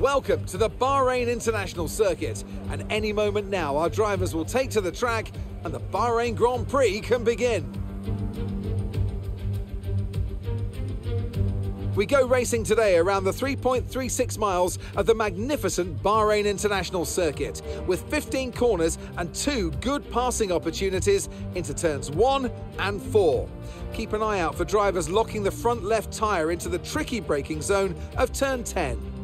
Welcome to the Bahrain International Circuit, and any moment now our drivers will take to the track and the Bahrain Grand Prix can begin. We go racing today around the 3.36 miles of the magnificent Bahrain International Circuit, with 15 corners and two good passing opportunities into turns 1 and 4. Keep an eye out for drivers locking the front left tyre into the tricky braking zone of turn 10.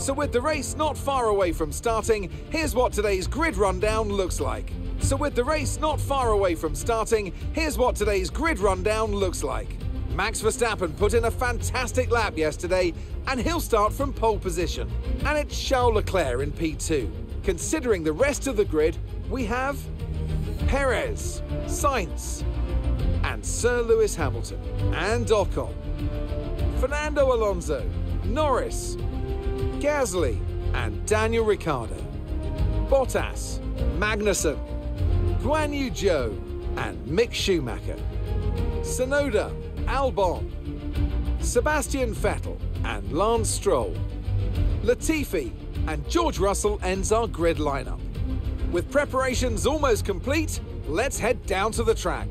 So with the race not far away from starting, here's what today's grid rundown looks like. So with the race not far away from starting, here's what today's grid rundown looks like. Max Verstappen put in a fantastic lap yesterday, and he'll start from pole position. And it's Charles Leclerc in P2. Considering the rest of the grid, we have Perez, Sainz, and Sir Lewis Hamilton, and Ocon, Fernando Alonso, Norris, Gasly, and Daniel Ricciardo, Bottas, Magnussen, Guan Yu Zhou, and Mick Schumacher, Tsunoda, Albon, Sebastian Vettel, and Lance Stroll, Latifi, and George Russell ends our grid lineup. With preparations almost complete, let's head down to the track.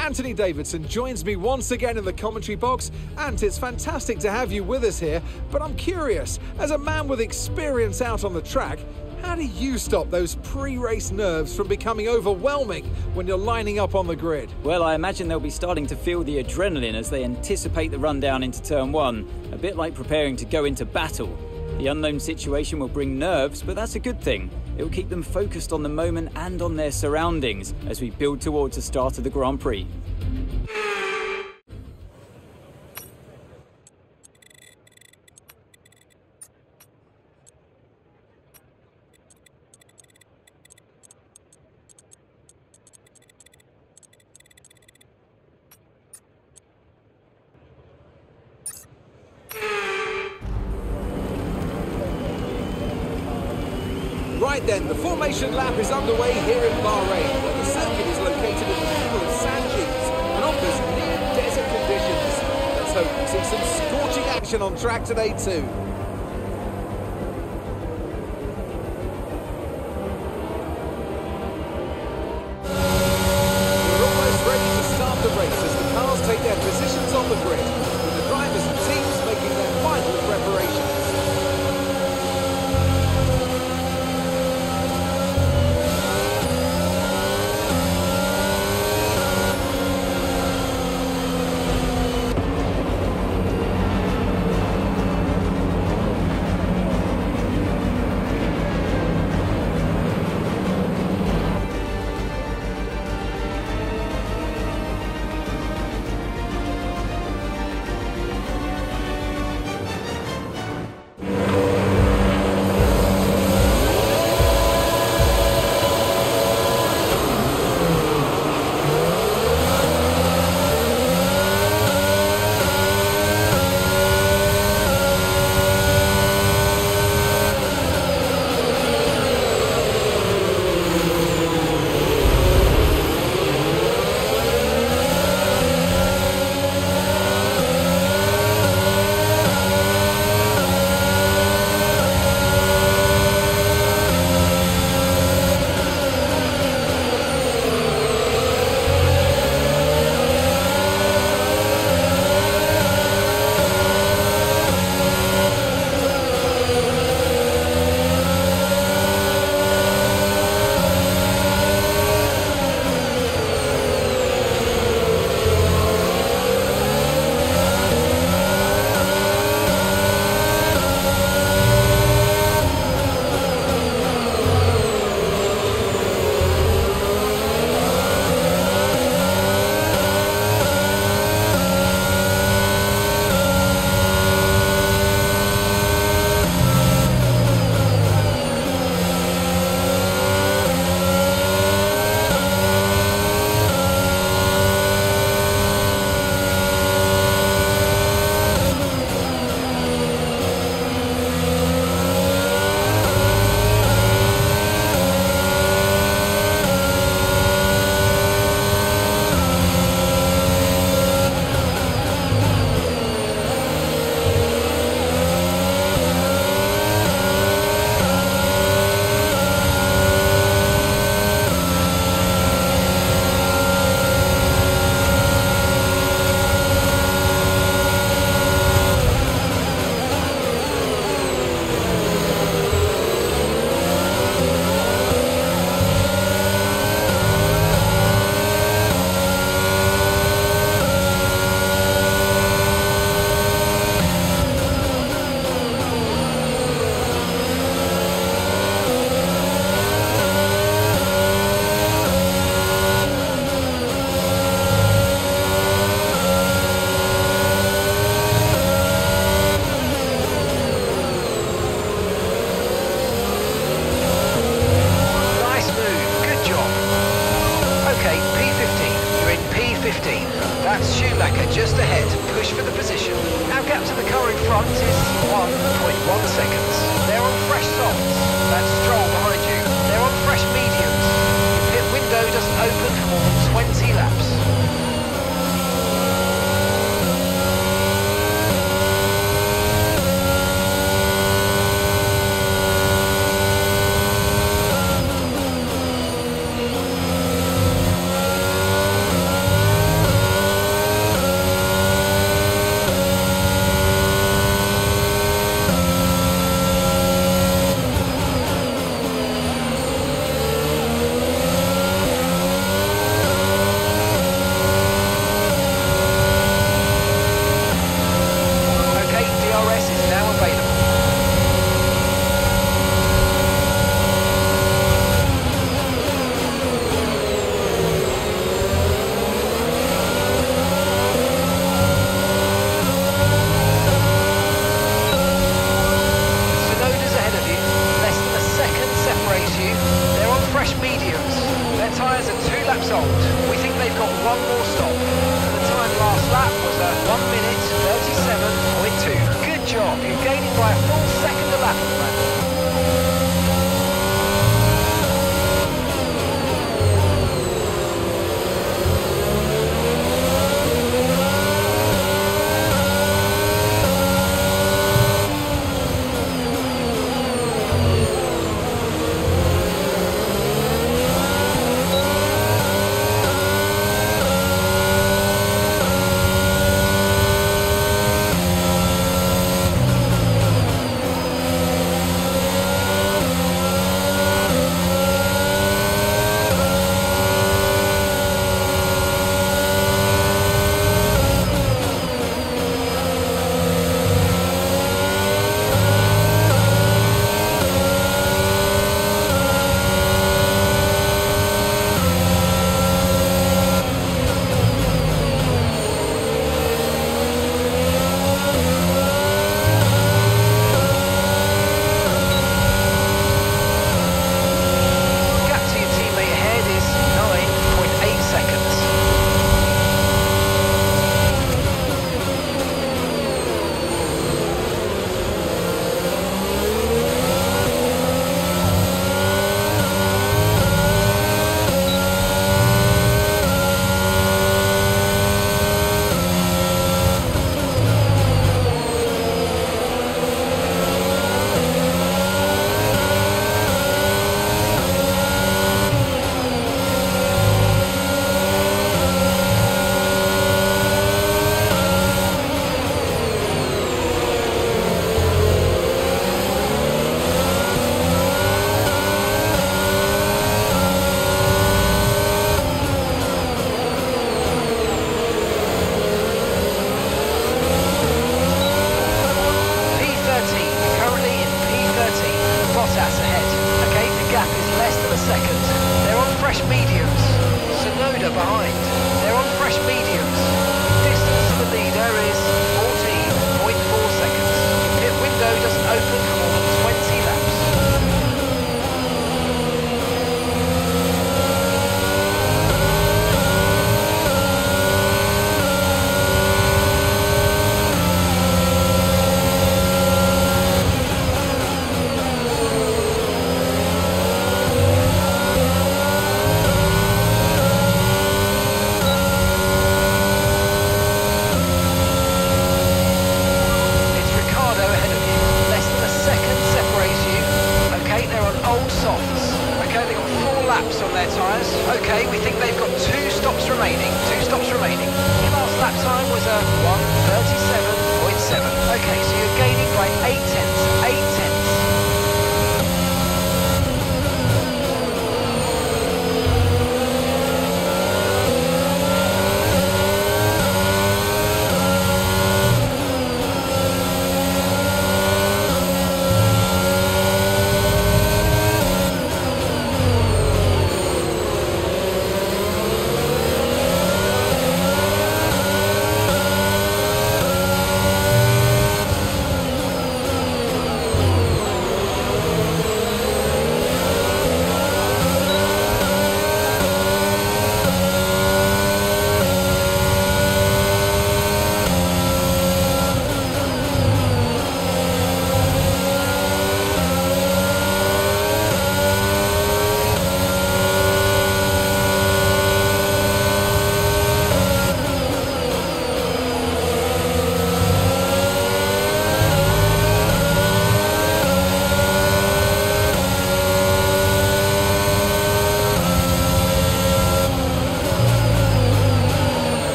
Anthony Davidson joins me once again in the commentary box, and it's fantastic to have you with us here. But I'm curious, as a man with experience out on the track, how do you stop those pre race nerves from becoming overwhelming when you're lining up on the grid? Well, I imagine they'll be starting to feel the adrenaline as they anticipate the rundown into turn one, a bit like preparing to go into battle. The unknown situation will bring nerves, but that's a good thing. It will keep them focused on the moment and on their surroundings as we build towards the start of the Grand Prix.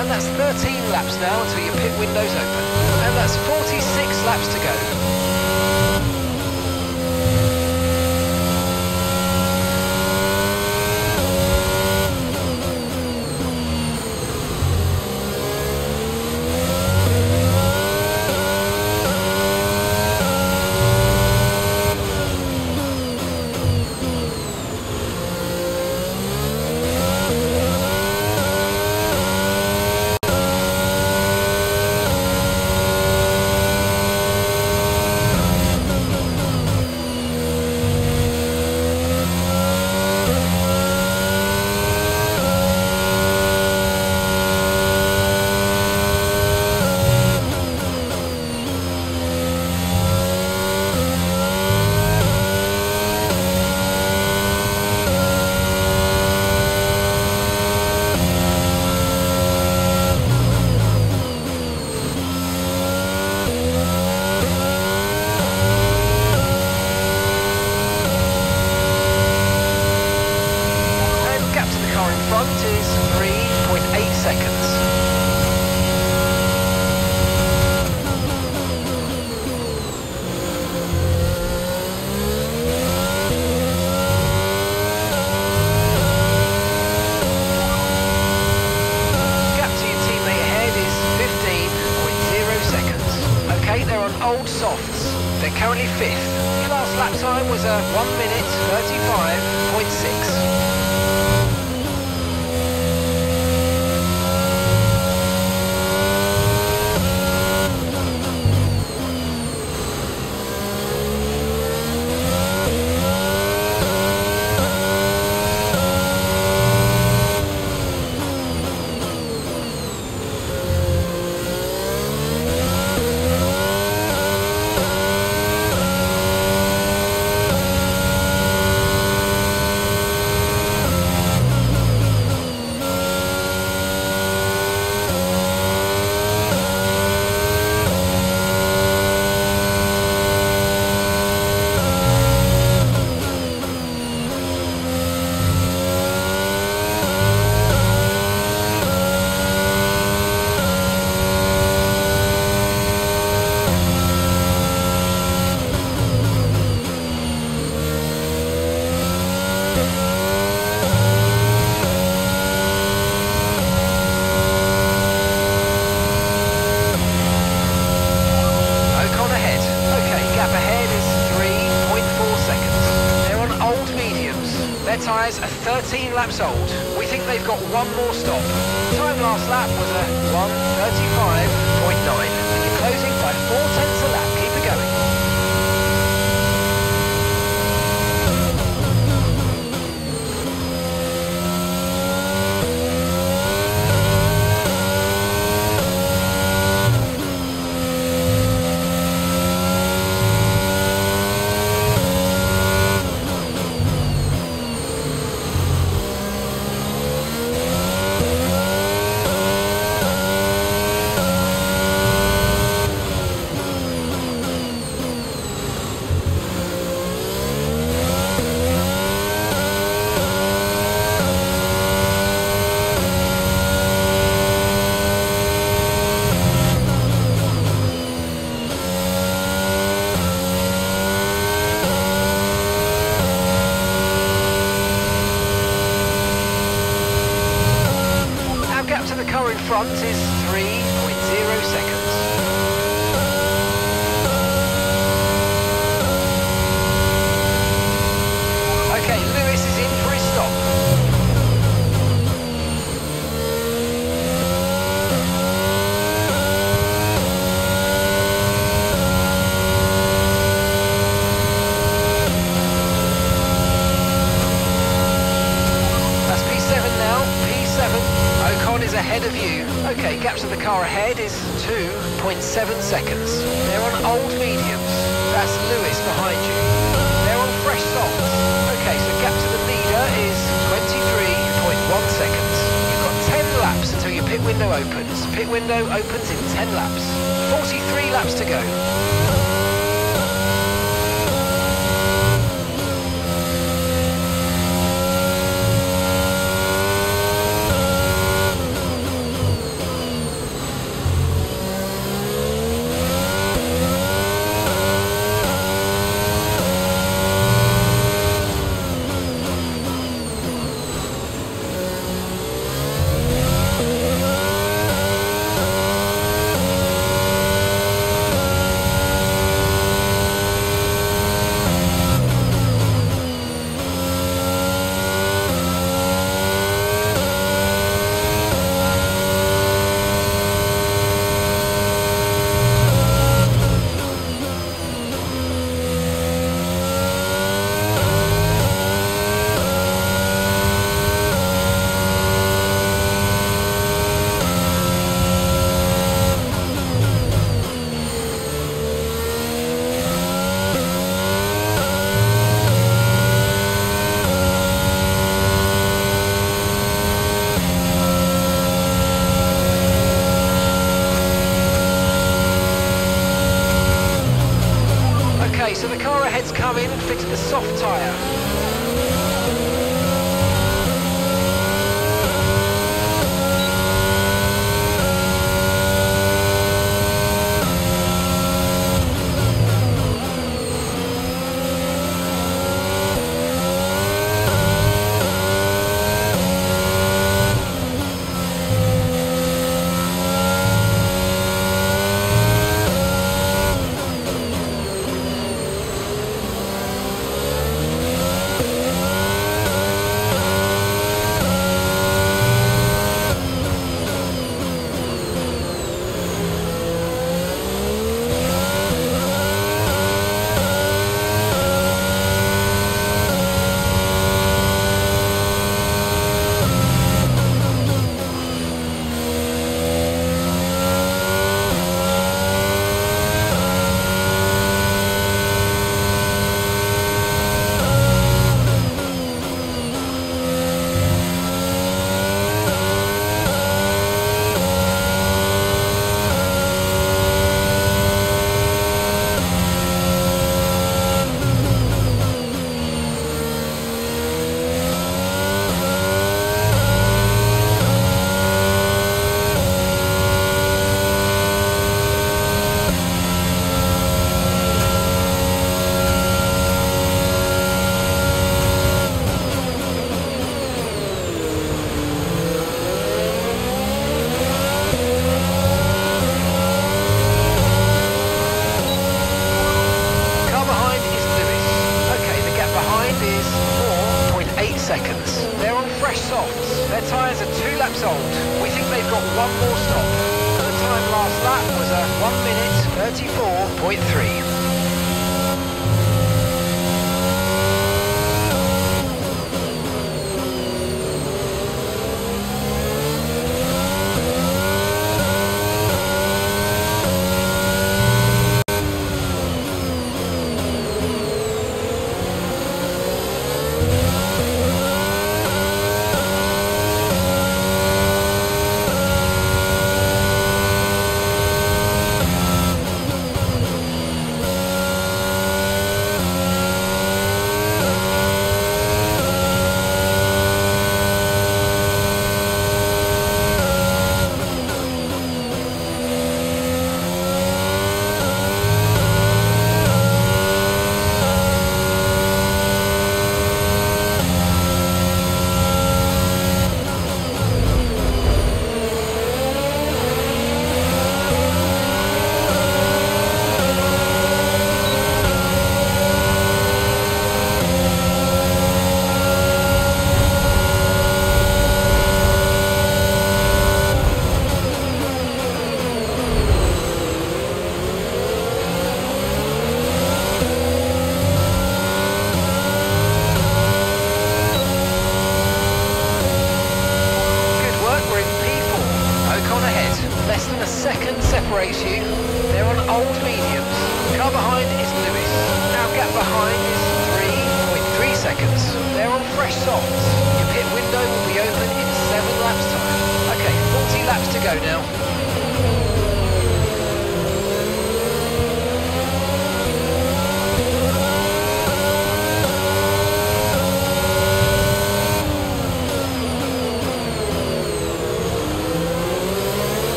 And that's 13 laps now until your pit window's open. And that's 46 laps to go.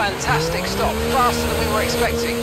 Fantastic stop, faster than we were expecting.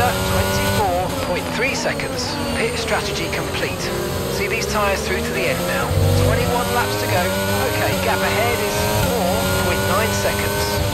24.3 seconds. Pit strategy complete. See these tyres through to the end now. 21 laps to go. Okay, gap ahead is 4.9 seconds.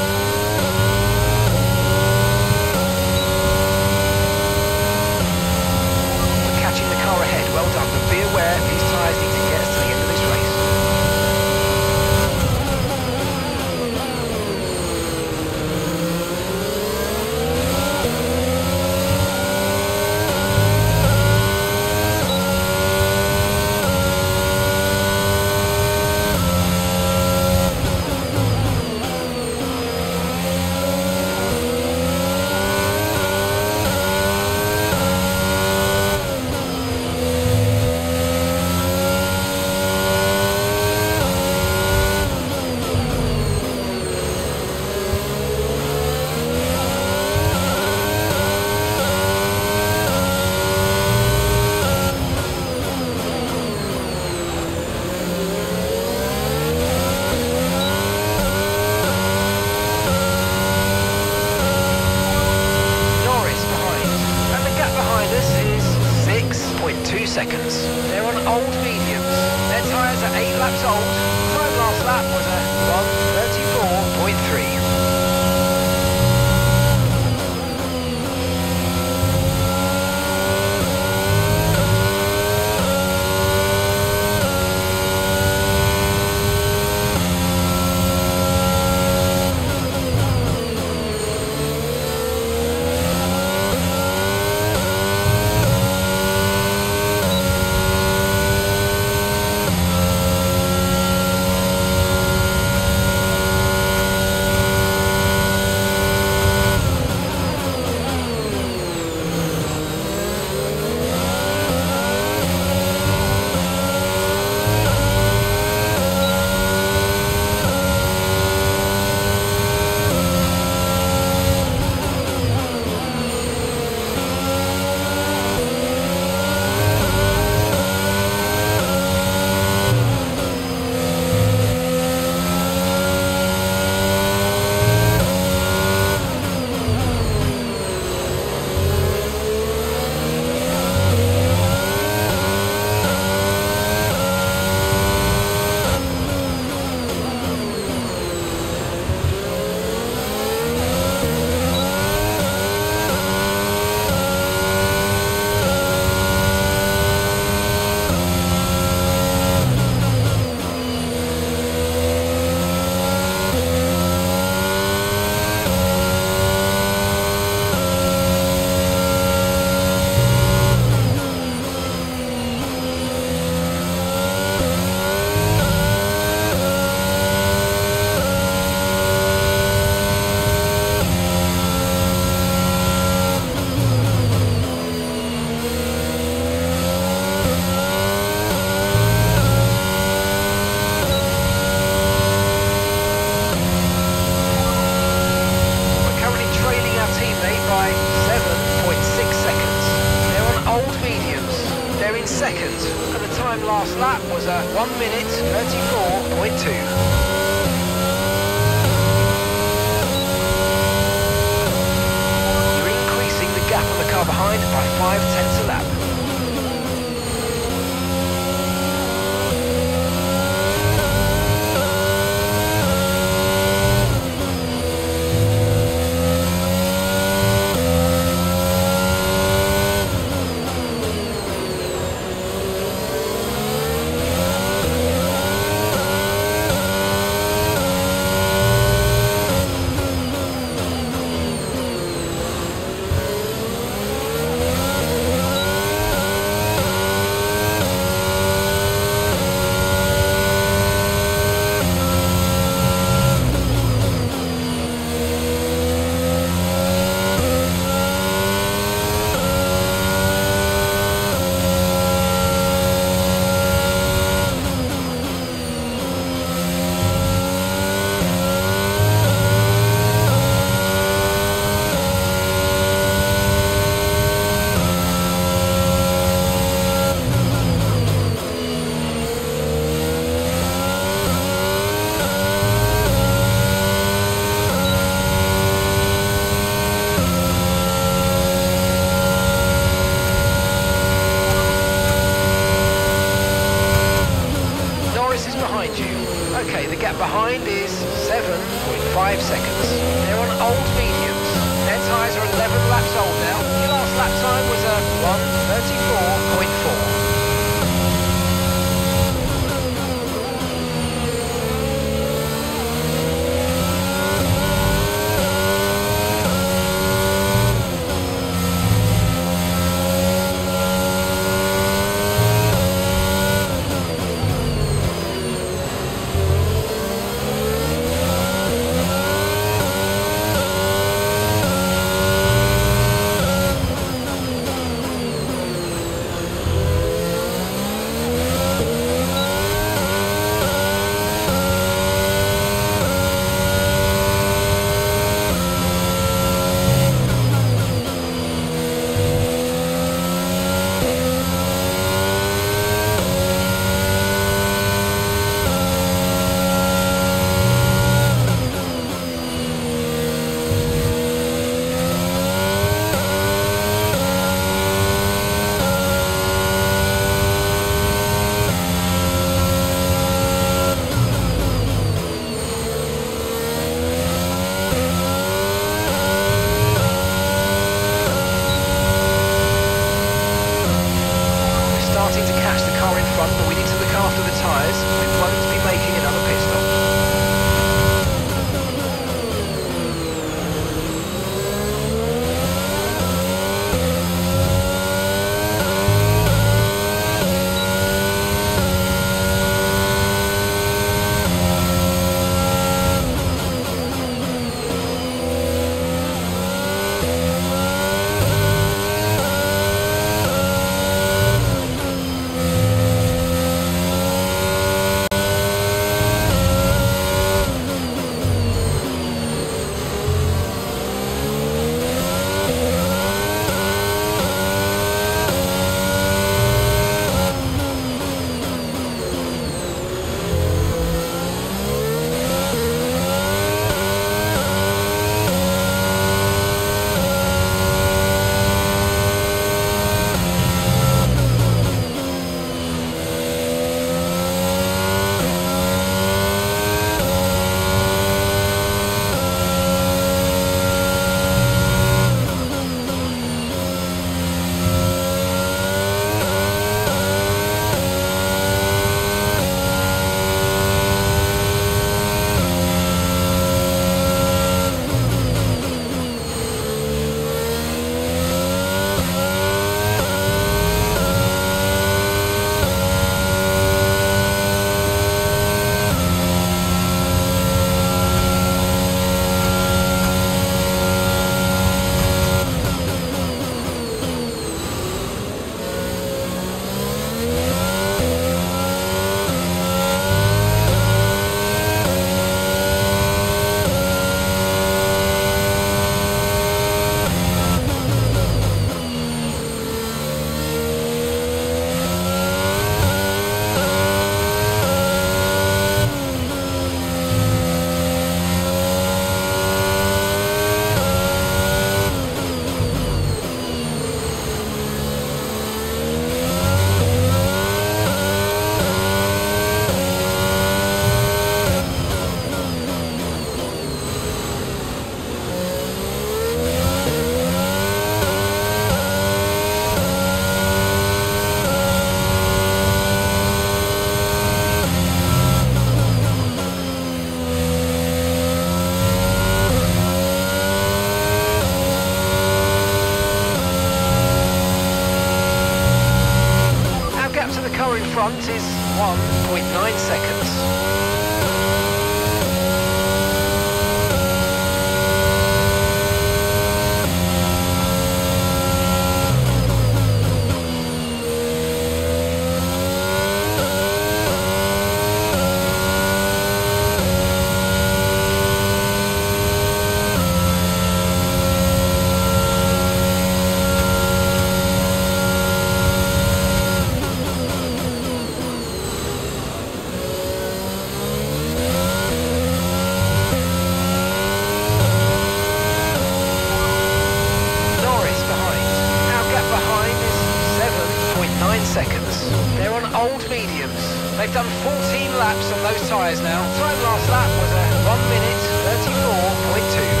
old mediums. They've done 14 laps on those tyres now. Time last lap was a 1 minute 34.2.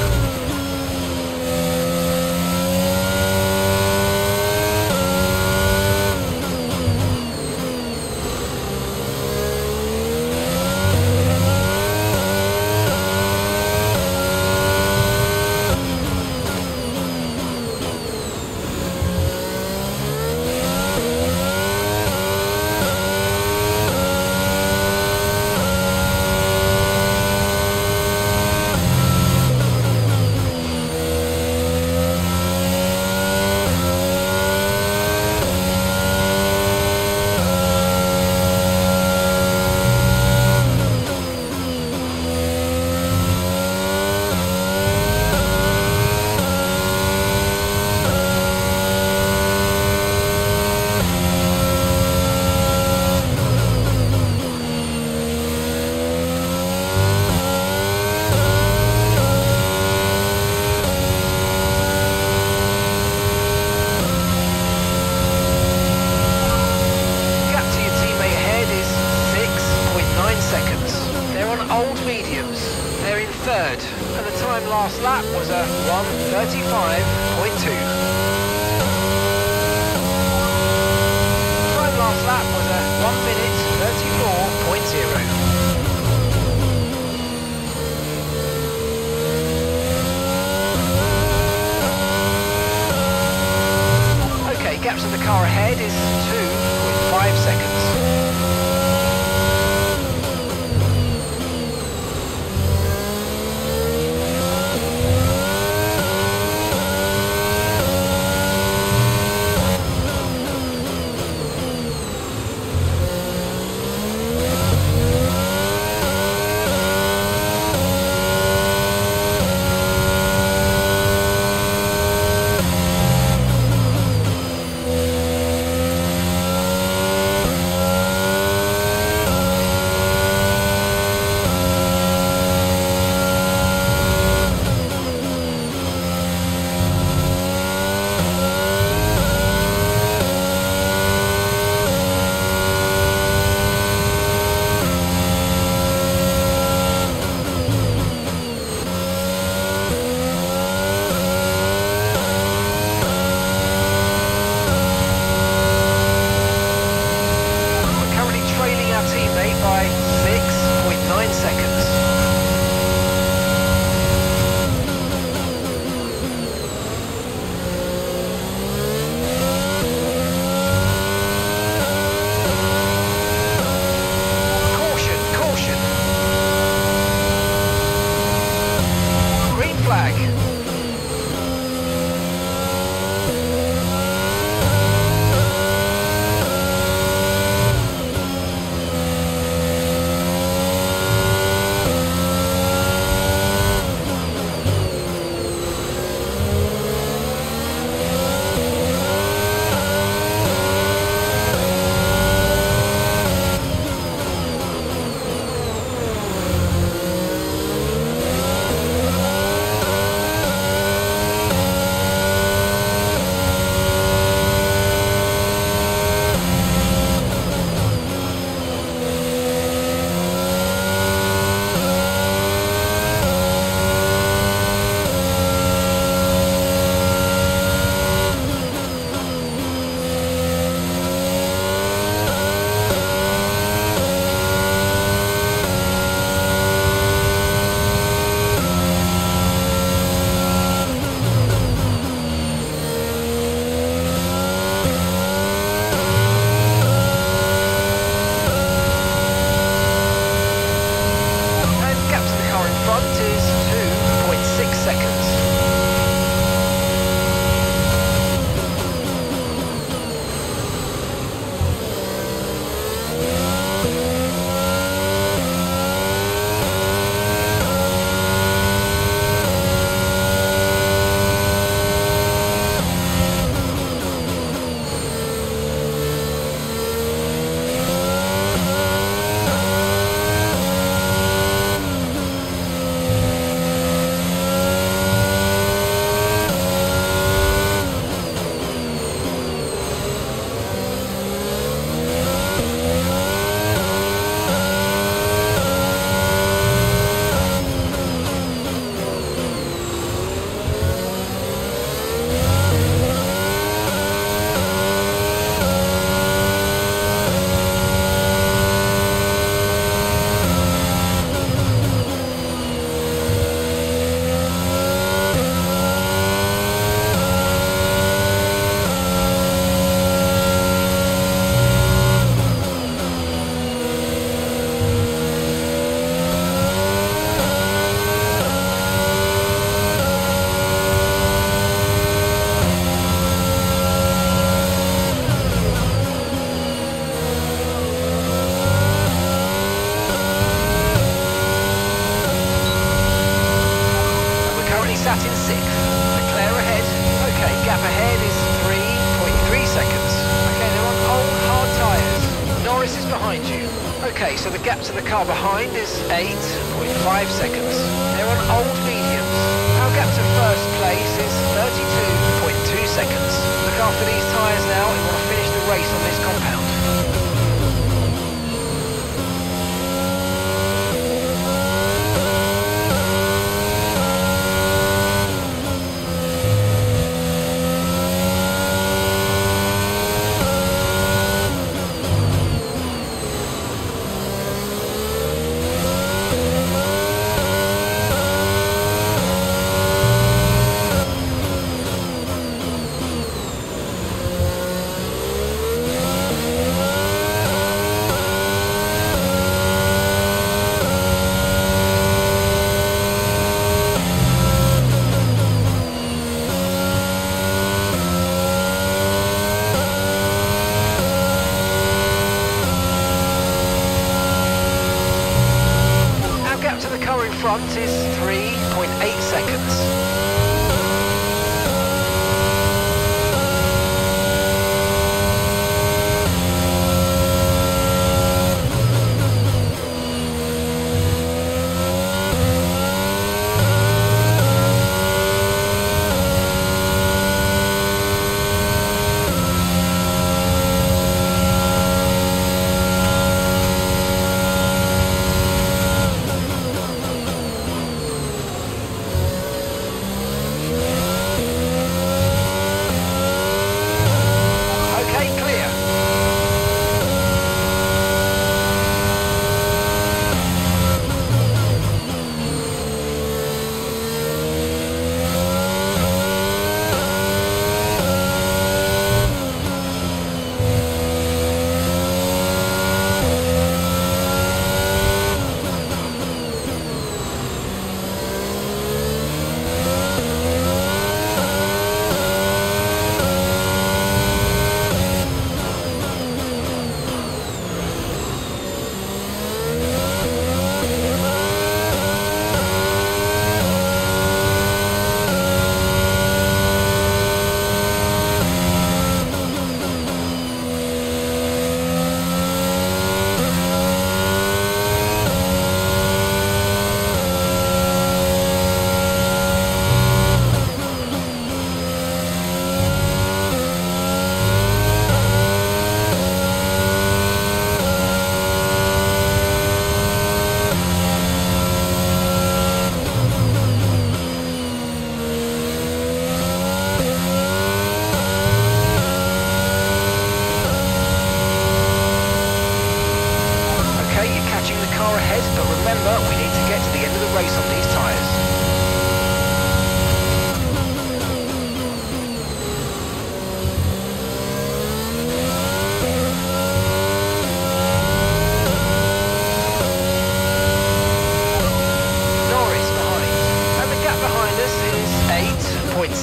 race on this compound.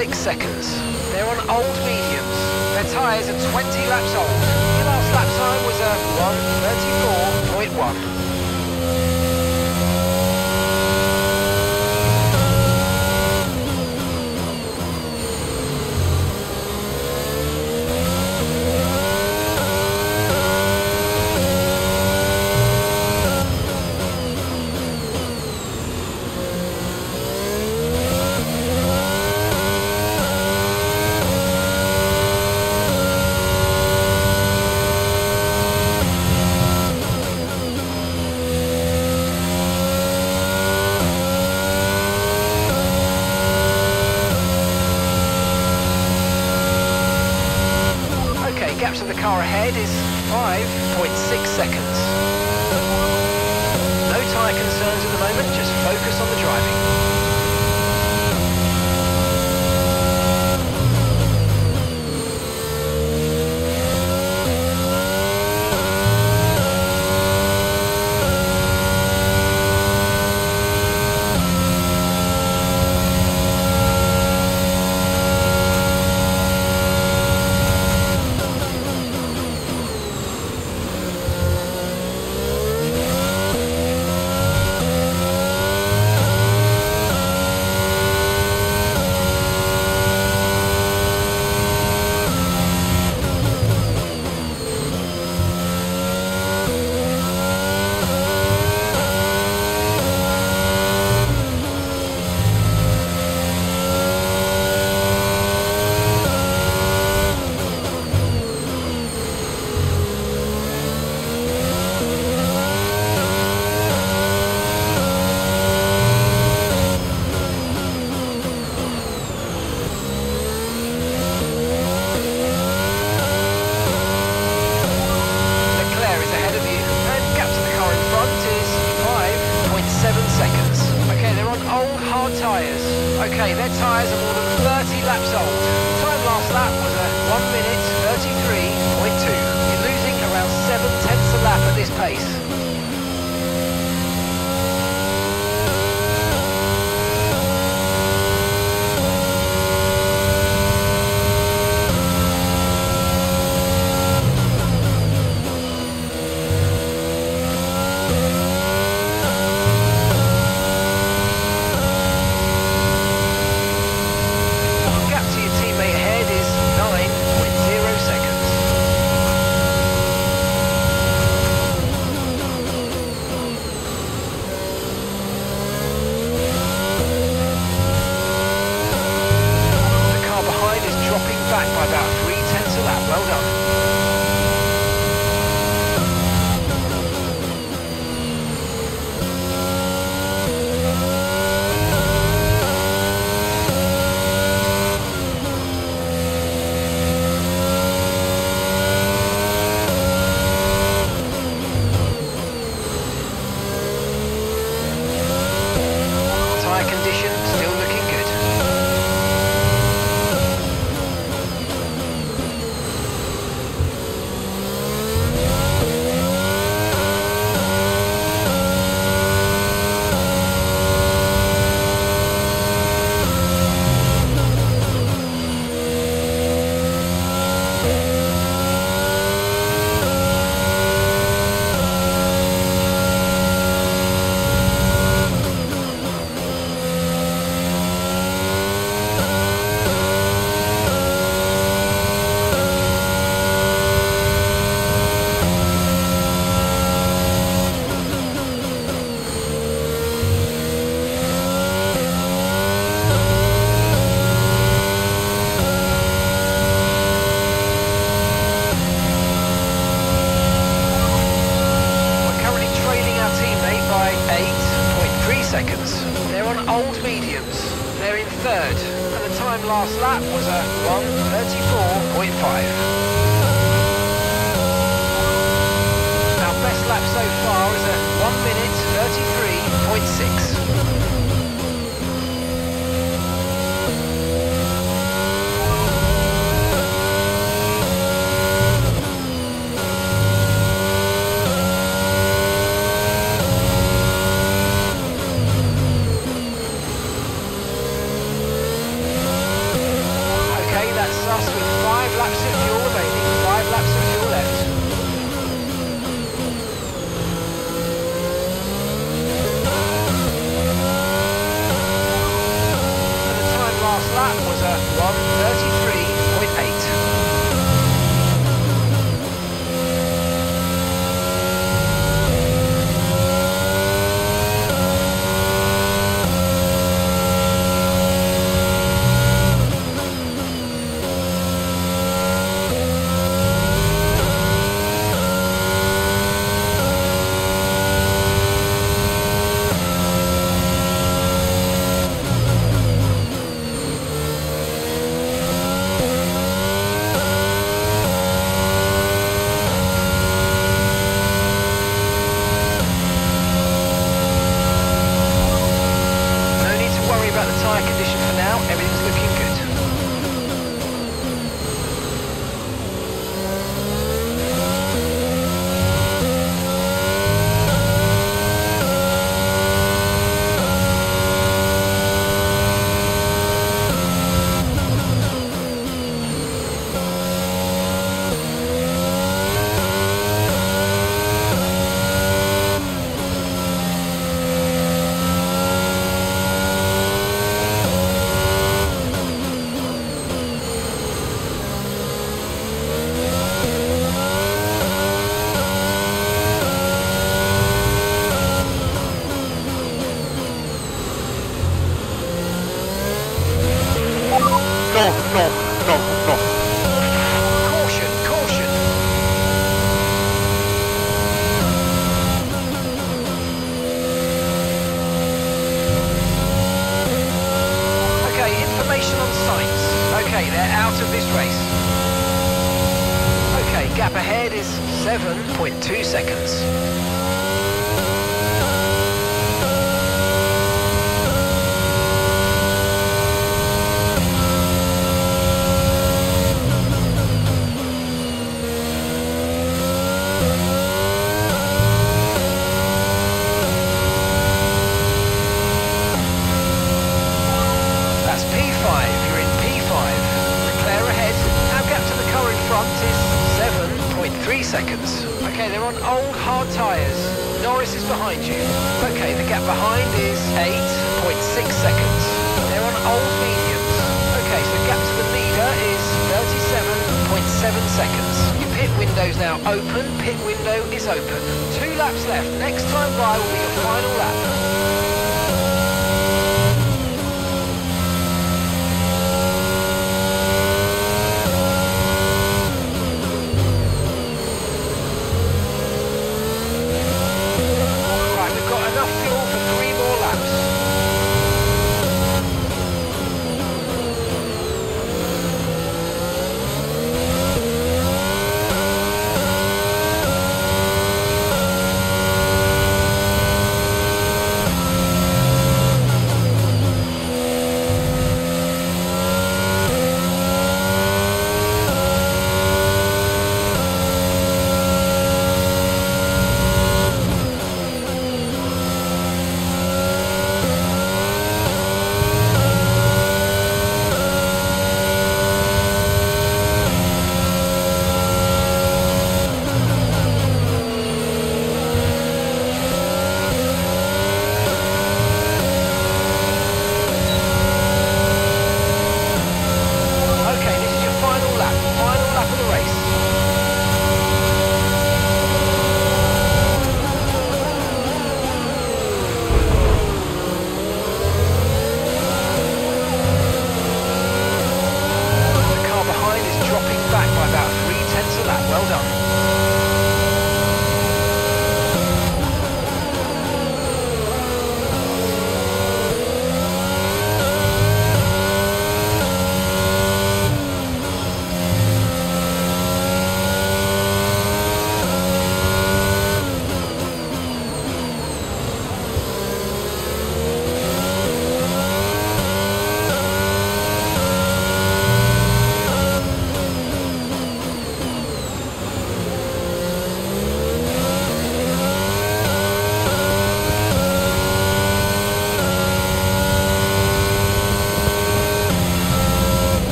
six seconds. They're on old mediums. Their tyres are 20 laps old. The last lap time was a 1:34.1.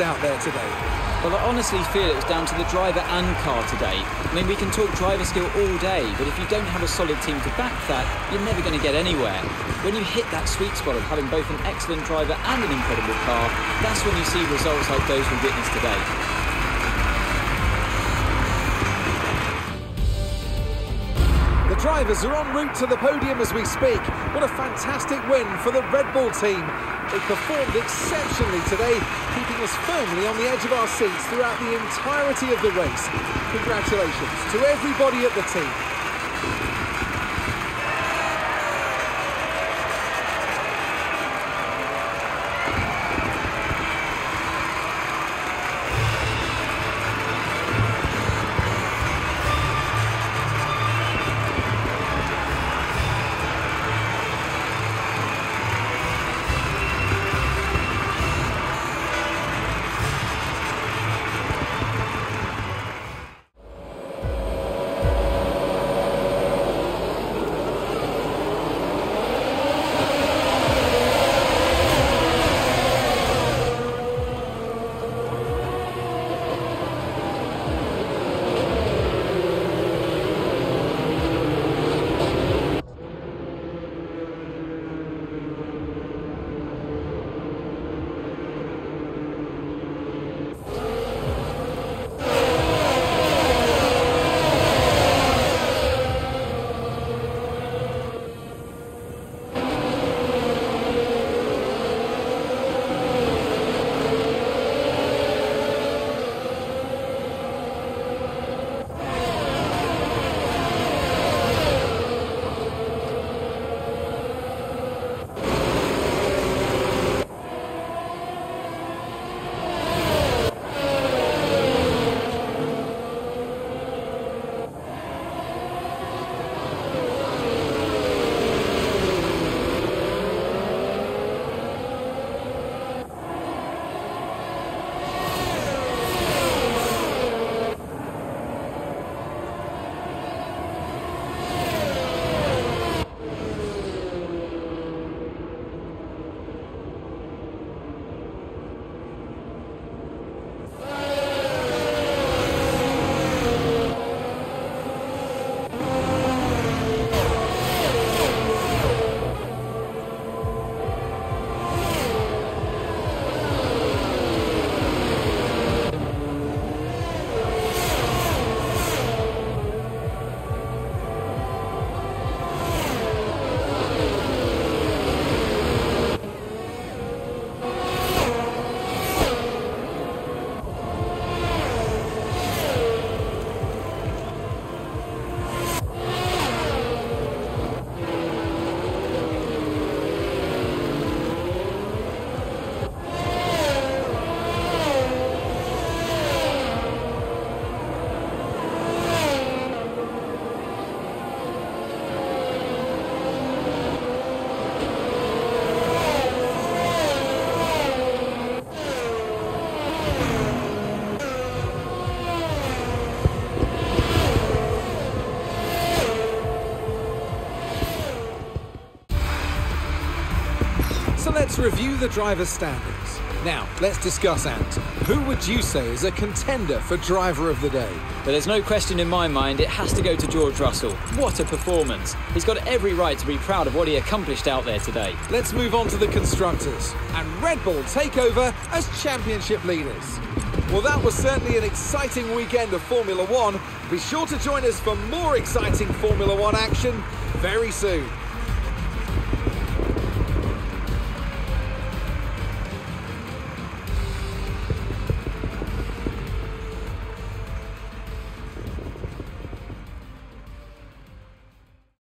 out there today? Well, I honestly feel it was down to the driver and car today. I mean, we can talk driver skill all day, but if you don't have a solid team to back that, you're never going to get anywhere. When you hit that sweet spot of having both an excellent driver and an incredible car, that's when you see results like those we witnessed today. The drivers are en route to the podium as we speak. What a fantastic win for the Red Bull team. They performed exceptionally today, keeping us firmly on the edge of our seats throughout the entirety of the race. Congratulations to everybody at the team. Let's review the driver's standings. Now, let's discuss Ant. Who would you say is a contender for driver of the day? But there's no question in my mind it has to go to George Russell. What a performance. He's got every right to be proud of what he accomplished out there today. Let's move on to the constructors. And Red Bull take over as championship leaders. Well, that was certainly an exciting weekend of Formula One. Be sure to join us for more exciting Formula One action very soon.